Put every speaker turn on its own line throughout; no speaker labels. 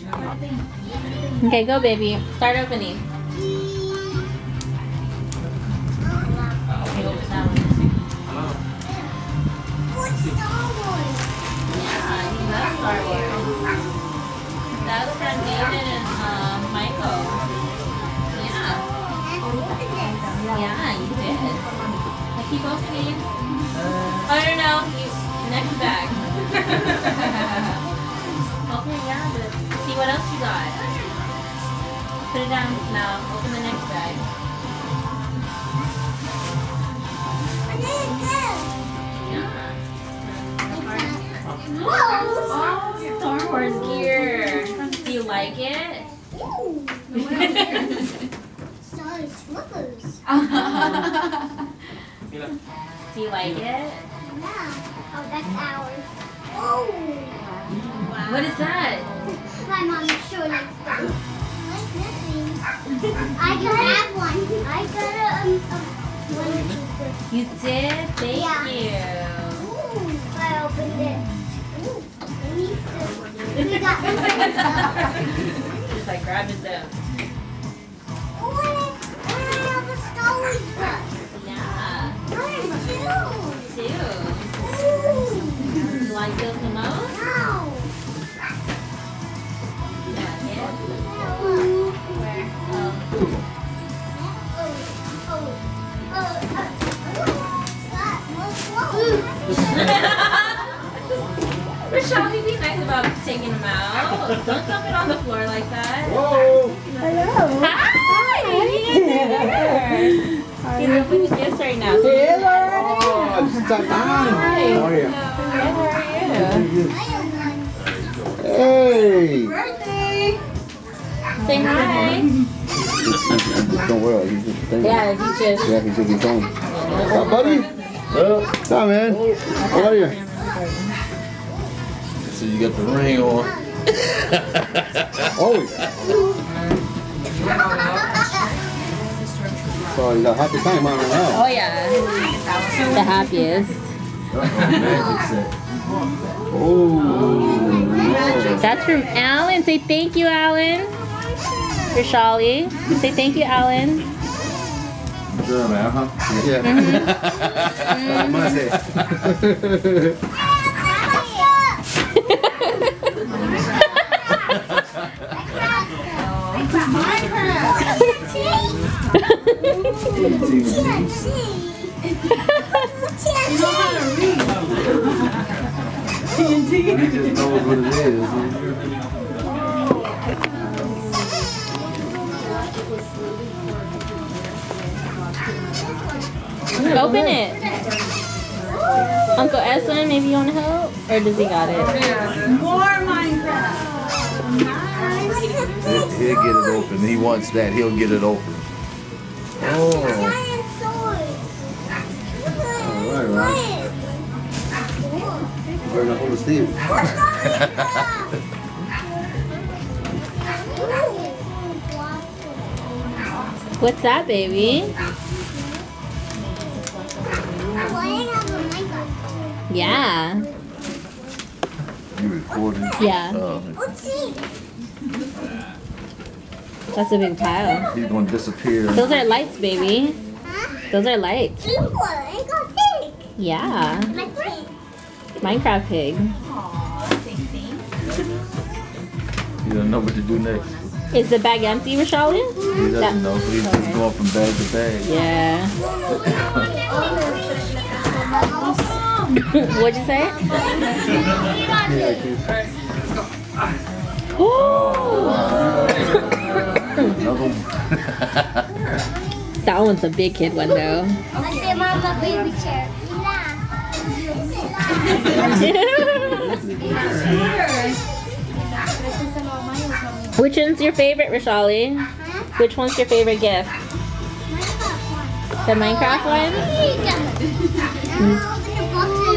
Okay, go baby. Start opening. Okay, open that one.
What's Star Wars?
Yeah, he loves Star Wars. That from David and uh, Michael. Yeah. Yeah, did. I keep opening. Next bag. okay, yeah, but see what else you got. Put it down now. Open the next bag.
And then this.
Yeah. Oh, Star Wars gear. Do you like it?
Ooh. Star Slippers.
Do you like it?
Yeah. Oh, that's ours. Oh.
What is that?
My mom is showing us stuff. Like this. I can have one. I got a, um, a one.
You did? Thank
Yeah.
you.
Ooh. I opened it. Ooh. I need to. We got some good stuff.
Just like grab it down.
Oh, and I, have a Star Wars book.
Yeah. Two.
two. Ooh.
You like those the most? Rochelle, you be nice about taking them out. Don't dump it on the floor like that.
Whoa!
Hello.
Hi! He's opening gifts right now. So
Oh, it's time. How are you?
How are you?
Hey!
Say hi.
Don't worry, he's just thinking.
Yeah, he just.
Yeah, he's just his own. What's up, buddy? What's up, man? How are you?
So you got the ring on.
Oh, so you got happy time on right now.
Oh yeah. The happiest.
Oh.
That's from Alan. Say thank you, Alan. For Shali. Say thank you, Alan.
Sure, man, huh?
Yeah. I'm gonna say.
He just knows what
Open it. Uncle Eswin, maybe you want to help? Or does he got it?
He'll, he'll get it open. He wants that. He'll get it open. Oh,
All right, right. We're gonna hold the Steve.
What's that, baby? Yeah.
you recording?
Yeah.
Oh,
That's a big pile.
he's gonna disappear.
Those are lights, baby. Those are lights. Yeah. Minecraft pig.
You don't know what to do next.
Is the bag empty, Rashali?
He doesn't know, so he's just going from bag to bag.
Yeah. What'd you say? That one's a big kid one though.
I say mama baby chair.
Which one's your favorite, Rashali? Which one's your favorite gift? The Minecraft one? Mm.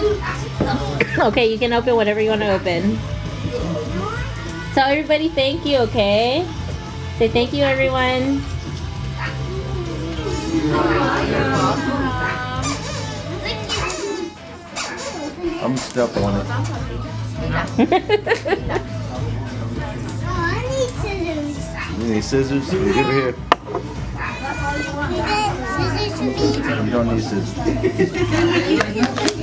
Okay, you can open whatever you want to open. Tell everybody thank you, okay? Say thank you, everyone.
I'm gonna step on it.
Oh, You need scissors? Give it here.
Scissors to me.
You don't need scissors.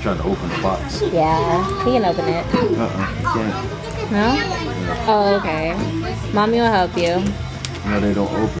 trying to open the box.
Yeah, he can open it.
Uh-uh. Can't.
No? Oh, okay. Mommy will help you.
No, they don't open.